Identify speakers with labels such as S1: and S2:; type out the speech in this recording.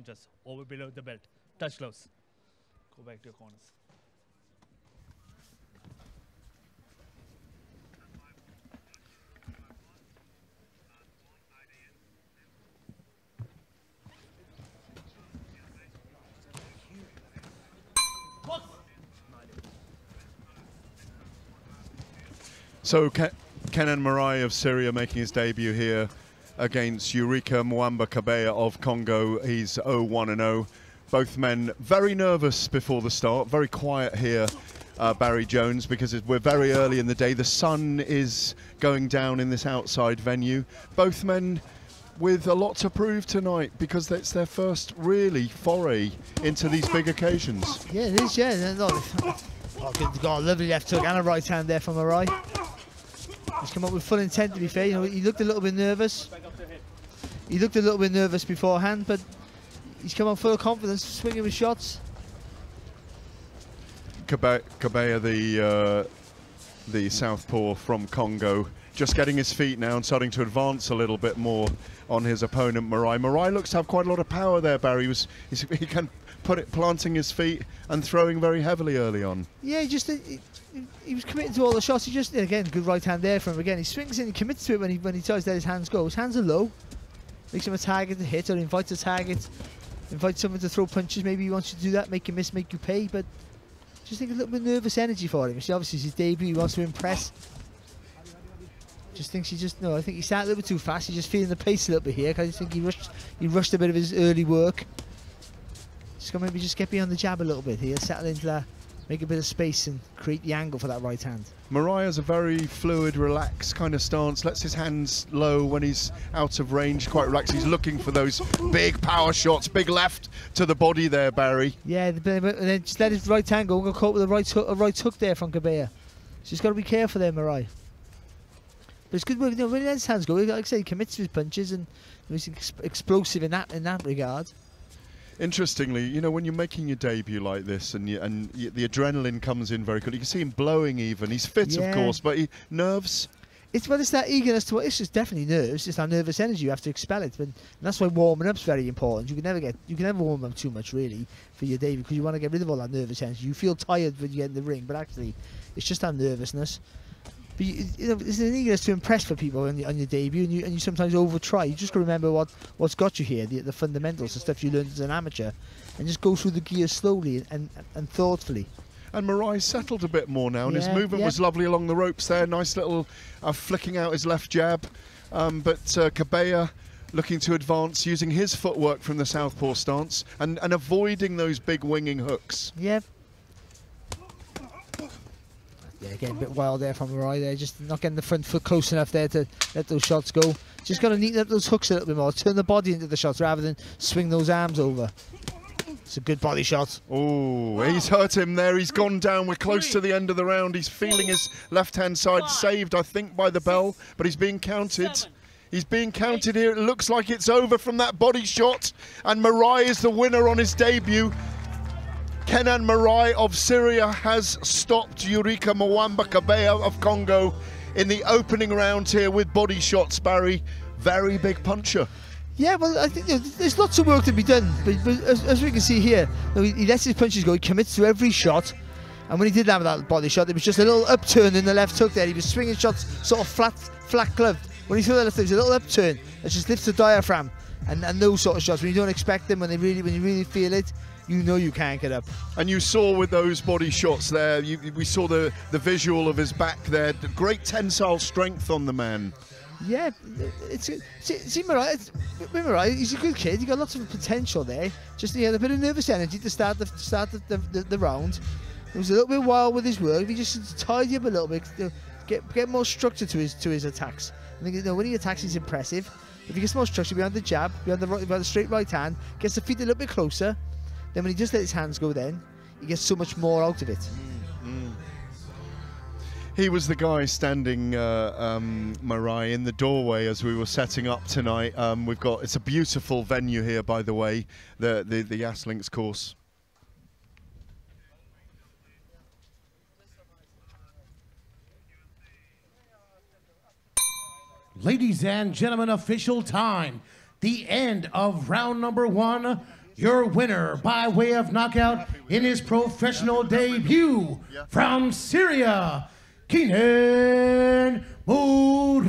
S1: punches over below the belt. Touch close. Go back to your corners.
S2: So Ke- Kenan Marai of Syria making his debut here against Eureka Mwamba Kabeya of Congo. He's 0-1 and 0. Both men very nervous before the start, very quiet here. Uh, Barry Jones, because we're very early in the day. The sun is going down in this outside venue. Both men with a lot to prove tonight because it's their first really foray into these big occasions.
S3: Yeah, it is, yeah. Oh, good, got a lovely left hook and a right hand there from Marai. He's come up with full intent, to be fair. You know, he looked a little bit nervous. He looked a little bit nervous beforehand, but he's come on full of confidence, swinging with shots.
S2: Kabeya, the uh, the southpaw from Congo, just getting his feet now and starting to advance a little bit more on his opponent Marai. Marai looks to have quite a lot of power there. Barry was he's, he can put it planting his feet and throwing very heavily early on.
S3: Yeah, he just he, he- he was committing to all the shots. He just again good right hand there from him. Again, he swings in, he commits to it when he when he tries to let his hands go. His hands are low, him a target to hit or invites a target, Invite someone to throw punches. Maybe he wants you to do that, make you miss, make you pay. But just think a little bit nervous energy for him. See, obviously it's his debut. He wants to impress. Just thinks he just no. I think he started a little bit too fast. He's just feeling the pace a little bit here because I think he rushed. He rushed a bit of his early work. Just gonna maybe just get beyond the jab a little bit here, settle into that, make a bit of space and create the angle for that right hand.
S2: Marai has a very fluid, relaxed kind of stance. Lets his hands low when he's out of range, quite relaxed. He's looking for those big power shots, big left to the body there, Barry.
S3: Yeah, and then just let his right hand go. Got caught with a right hook, a right hook there from Kabeya. So he's got to be careful there, Marai. But it's good work. You know, when he lets his hands go, like I say, he commits to his punches and he's explosive in that in that regard.
S2: Interestingly, you know, when you're making your debut like this and you, and y the adrenaline comes in very quickly, you can see him blowing even. He's fit,
S3: Yeah.
S2: of course, but he nerves.
S3: It's well, it's that eagerness to. It's just definitely nerves. It's that nervous energy. You have to expel it, but and that's why warming up's very important. You can never get, you can never warm up too much really for your debut because you want to get rid of all that nervous energy. You feel tired when you get in the ring, but actually, it's just that nervousness. But you, you know, it's an eagerness to impress for people on your, on your debut, and you and you sometimes over try. You just got to remember what what's got you here, the, the fundamentals, the stuff you learned as an amateur, and just go through the gears slowly and, and, and thoughtfully.
S2: And Marai's settled a bit more now, and his movement
S3: yeah.
S2: was lovely along the ropes there. Nice little uh, flicking out his left jab. Um, but uh, Kabeya looking to advance using his footwork from the southpaw stance and, and avoiding those big winging hooks.
S3: Yeah. Yeah, getting a bit wild there from Marai there, just not getting the front foot close enough there to let those shots go. Just got to neaten up those hooks a little bit more, turn the body into the shots rather than swing those arms over. It's a good body shot.
S2: Oh, he's hurt him there. He's gone down. We're close to the end of the round. He's feeling his left hand side saved, I think, by the bell, but he's being counted. He's being counted here. It looks like it's over from that body shot. And Marai is the winner on his debut. Kenan Marai of Syria has stopped Eureka Mwamba Kabeya of Congo in the opening round here with body shots, Barry. Very big puncher.
S3: Yeah, well, I think there's lots of work to be done, but, but as, as we can see here, he, lets his punches go, he commits to every shot, and when he did have that body shot, it was just a little upturn in the left hook there. He was swinging shots sort of flat, flat gloved. When he threw that left hook, it was a little upturn that just lifts the diaphragm, and, and those sort of shots when you don't expect them, when they really, when you really feel it, you know you can't get up.
S2: And you saw with those body shots there, you, we saw the, the visual of his back there. The Great tensile strength on the man.
S3: Yeah, it's see, see Marai, it's, with Marai, he's a good kid. He got lots of potential there. Just he had a bit of nervous energy to start the start the, the, the, the round. He was a little bit wild with his work. He just tidy up a little bit, get get more structure to his to his attacks. I think you know when he attacks, he's impressive. If he gets more structure behind the jab, behind the behind the straight right hand, gets the feet a little bit closer, then when he just let his hands go, then he gets so much more out of it.
S2: He was the guy standing, uh, um, Marai, in the doorway as we were setting up tonight. Um, we've got it's a beautiful venue here, by the way, the the, the Yas Links course.
S4: Ladies and gentlemen, official time. The end of round number one. Your winner by way of knockout in his professional debut from Syria, Kenan Moore.